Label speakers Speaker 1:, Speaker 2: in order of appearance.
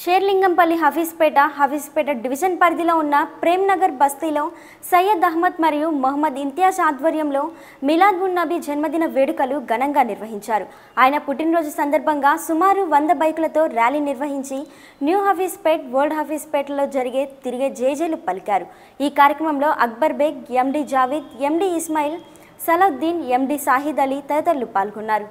Speaker 1: Serilingampally Hafeezpet Hafeezpet division పరిధిలో ఉన్న ప్రేమ్ నగర్ బస్తీలో సయ్యద్ అహ్మద్ మరియు మొహమ్మద్ ఇంతియాజ్ ఆధ్వర్యంలో మిలాద్ ఉన్ నబీ జన్మదిన వేడుకలు ఘనంగా నిర్వహించారు. ఆయన పుట్టినరోజు సందర్భంగా సుమారు వంద బైకులతో ర్యాలీ నిర్వహించి న్యూ హఫీజ్పేట్ ఓల్డ్ హఫీజ్పేటలో జరిగే తిరిగే జేజేలు పలికారు. ఈ కార్యక్రమంలో అక్బర్ బేగ్ ఎండి జావేద్ ఎండి ఇస్మాయిల్ సలాద్దీన్ ఎండి సాహిద్ అలీ తదితరులు పాల్గొన్నారు.